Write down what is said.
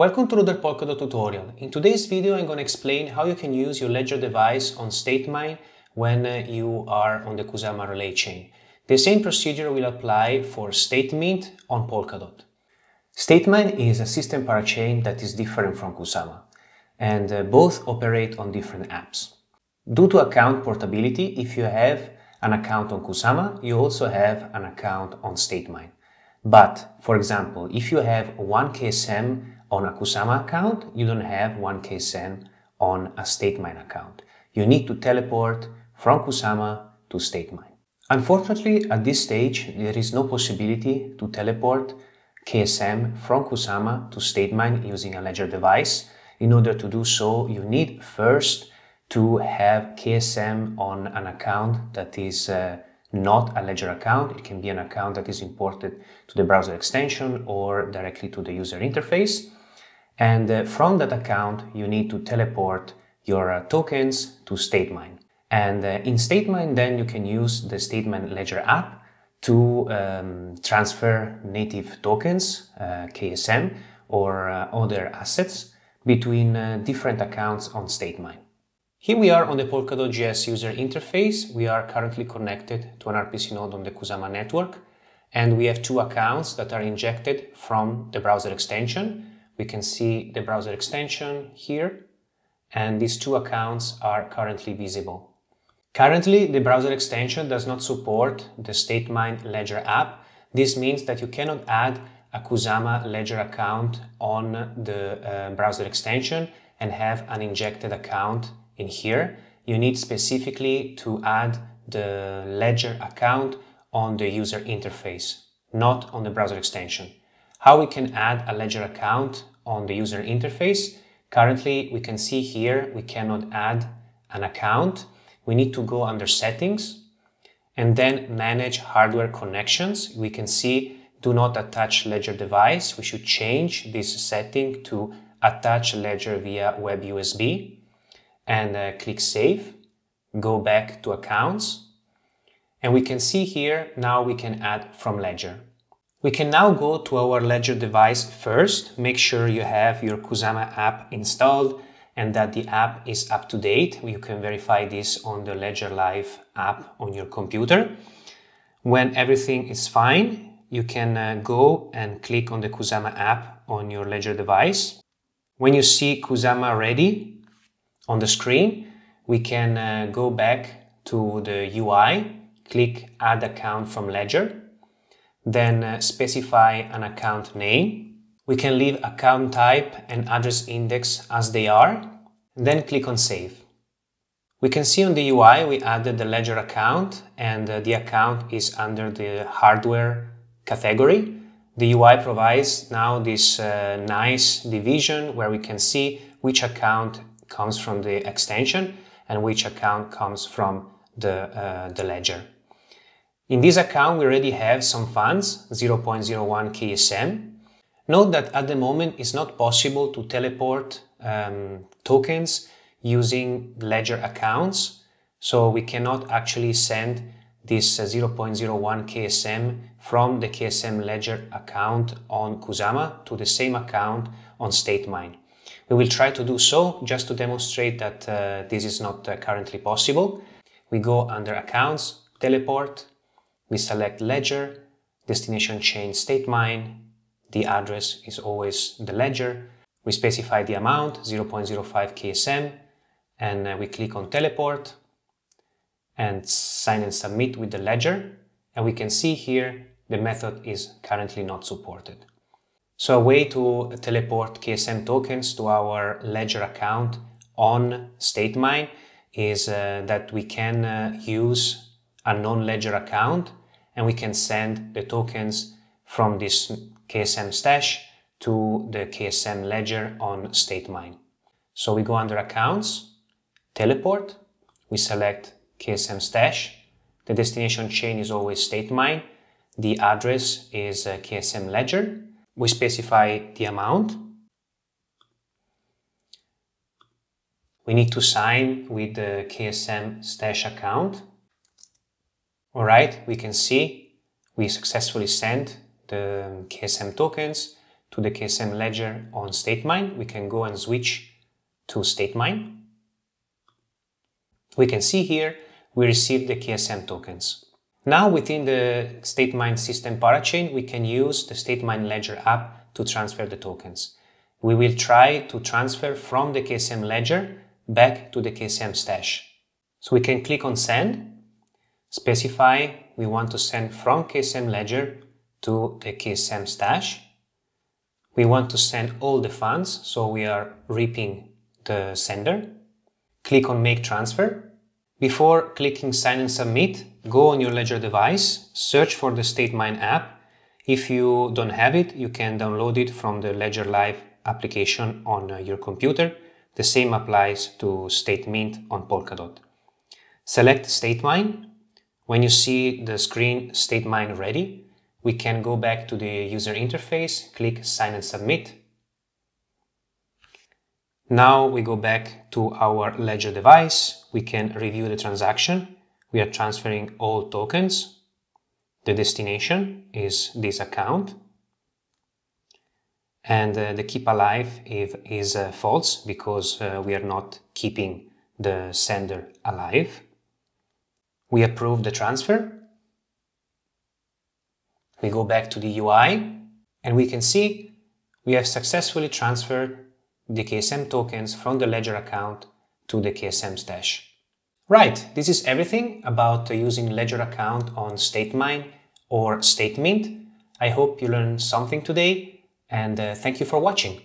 Welcome to Rudder Polkadot tutorial. In today's video I'm going to explain how you can use your Ledger device on StateMine when uh, you are on the Kusama relay chain. The same procedure will apply for StateMint on Polkadot. StateMine is a system parachain that is different from Kusama and uh, both operate on different apps. Due to account portability, if you have an account on Kusama, you also have an account on StateMine. But, for example, if you have one KSM on a Kusama account, you don't have one KSM on a StateMine account. You need to teleport from Kusama to StateMine. Unfortunately, at this stage, there is no possibility to teleport KSM from Kusama to StateMine using a Ledger device. In order to do so, you need first to have KSM on an account that is uh, not a Ledger account. It can be an account that is imported to the browser extension or directly to the user interface. And uh, from that account, you need to teleport your uh, tokens to StateMine. And uh, in StateMine, then you can use the StateMine Ledger app to um, transfer native tokens, uh, KSM, or uh, other assets between uh, different accounts on StateMine. Here we are on the Polkadot.js user interface. We are currently connected to an RPC node on the Kusama network, and we have two accounts that are injected from the browser extension. We can see the browser extension here, and these two accounts are currently visible. Currently, the browser extension does not support the StateMine Ledger app. This means that you cannot add a Kusama Ledger account on the uh, browser extension and have an injected account in here, you need specifically to add the Ledger account on the user interface, not on the browser extension. How we can add a Ledger account on the user interface? Currently, we can see here we cannot add an account. We need to go under settings and then manage hardware connections. We can see do not attach Ledger device. We should change this setting to attach Ledger via web USB and uh, click Save. Go back to Accounts. And we can see here, now we can add from Ledger. We can now go to our Ledger device first. Make sure you have your Kusama app installed and that the app is up to date. You can verify this on the Ledger Live app on your computer. When everything is fine, you can uh, go and click on the Kusama app on your Ledger device. When you see Kusama ready, on the screen, we can uh, go back to the UI, click Add Account from Ledger, then uh, specify an account name. We can leave account type and address index as they are, then click on Save. We can see on the UI we added the Ledger account and uh, the account is under the hardware category. The UI provides now this uh, nice division where we can see which account comes from the extension and which account comes from the, uh, the ledger. In this account, we already have some funds, 0.01 KSM. Note that at the moment it's not possible to teleport um, tokens using ledger accounts. So we cannot actually send this uh, 0.01 KSM from the KSM ledger account on Kusama to the same account on StateMine. We will try to do so just to demonstrate that uh, this is not uh, currently possible. We go under Accounts, Teleport, we select Ledger, Destination Chain StateMine, the address is always the ledger. We specify the amount, 0.05 KSM, and uh, we click on Teleport and sign and submit with the ledger. And we can see here the method is currently not supported. So a way to teleport KSM tokens to our Ledger account on StateMine is uh, that we can uh, use a non-Ledger account and we can send the tokens from this KSM stash to the KSM ledger on StateMine. So we go under accounts, teleport, we select KSM stash, the destination chain is always StateMine, the address is uh, KSM ledger, we specify the amount. We need to sign with the KSM stash account. All right, we can see we successfully sent the KSM tokens to the KSM ledger on StateMine, we can go and switch to StateMine. We can see here we received the KSM tokens. Now within the StateMine system parachain, we can use the StateMine ledger app to transfer the tokens. We will try to transfer from the KSM ledger back to the KSM stash. So we can click on send, specify we want to send from KSM ledger to the KSM stash. We want to send all the funds, so we are reaping the sender. Click on make transfer. Before clicking sign and submit, go on your Ledger device, search for the StateMine app. If you don't have it, you can download it from the Ledger Live application on uh, your computer. The same applies to StateMint on Polkadot. Select StateMine. When you see the screen StateMine ready, we can go back to the user interface, click Sign and Submit. Now we go back to our Ledger device. We can review the transaction. We are transferring all tokens. The destination is this account. And uh, the keep alive if, is uh, false because uh, we are not keeping the sender alive. We approve the transfer. We go back to the UI and we can see we have successfully transferred the KSM tokens from the Ledger account to the KSM stash. Right, this is everything about using Ledger account on StateMine or StateMint. I hope you learned something today and uh, thank you for watching.